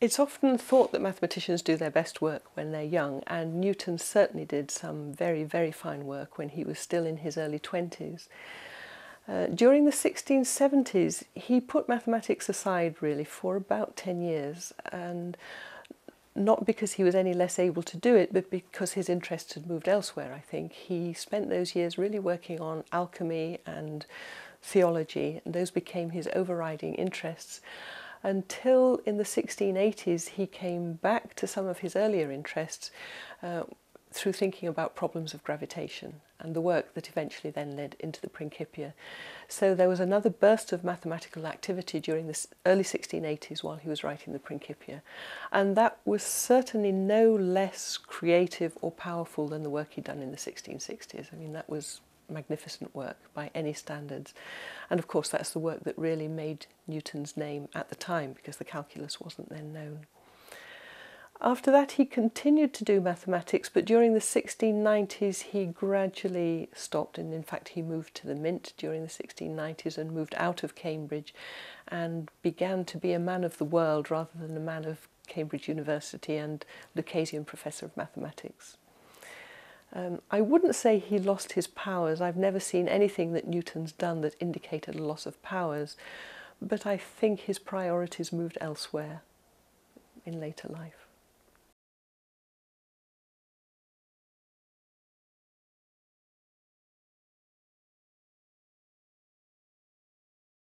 It's often thought that mathematicians do their best work when they're young, and Newton certainly did some very, very fine work when he was still in his early 20s. Uh, during the 1670s, he put mathematics aside really for about 10 years, and not because he was any less able to do it, but because his interests had moved elsewhere, I think. He spent those years really working on alchemy and theology, and those became his overriding interests until in the 1680s he came back to some of his earlier interests uh, through thinking about problems of gravitation and the work that eventually then led into the Principia. So there was another burst of mathematical activity during the early 1680s while he was writing the Principia. And that was certainly no less creative or powerful than the work he'd done in the 1660s. I mean, that was magnificent work by any standards. And of course, that's the work that really made Newton's name at the time because the calculus wasn't then known. After that, he continued to do mathematics, but during the 1690s, he gradually stopped, and in fact, he moved to the Mint during the 1690s and moved out of Cambridge and began to be a man of the world rather than a man of Cambridge University and Lucasian Professor of Mathematics. Um, I wouldn't say he lost his powers. I've never seen anything that Newton's done that indicated a loss of powers, but I think his priorities moved elsewhere in later life.